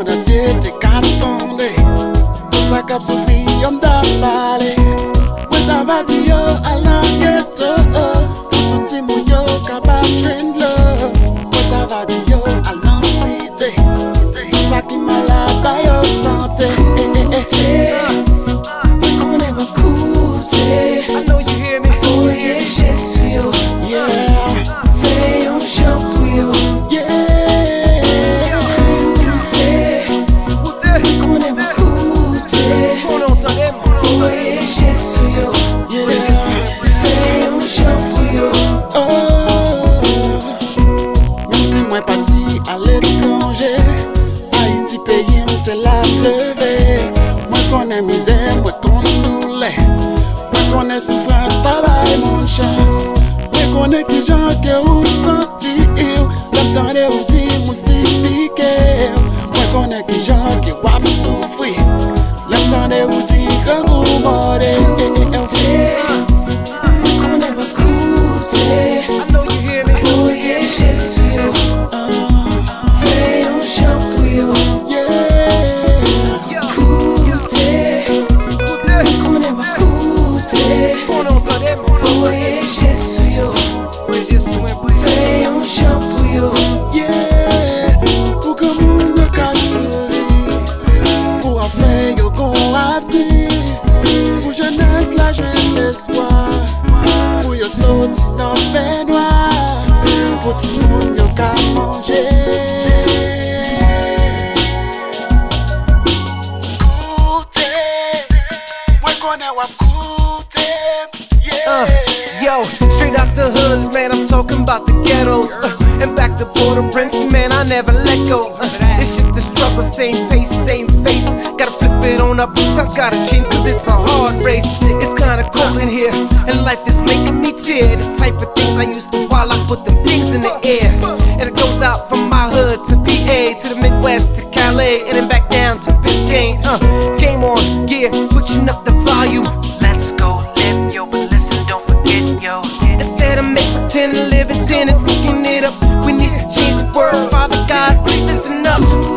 moun a te te katonde Mousa kap soufli yon da pale Mwen ta vadi yo alan Mwen konen mize, mwen konen doule Mwen konen jwen l'espoir Pou yo soti nan fe noir Pou ti moun ka Koute, mwen wap koute Uh, Yeah yo, straight out the hoods, man, I'm talking about the ghettos. Uh, and back to Port-au-Prince, man, I never let go. Uh, it's just the struggle, same pace, same face. Gotta flip it on up, times gotta change, cause it's a hard race. It's kinda cold in here, and life is making me tear. The type of things I used to while I put them things in the air. And it goes out from my hood to PA, to the Midwest, to Calais, and then back down to Biscayne. Uh, game on, yeah, switching up the volume. Let's go live, yo, but listen, don't forget, yo. Instead of making pretend in sin and picking it up, we need to change the world. Father God, please listen up.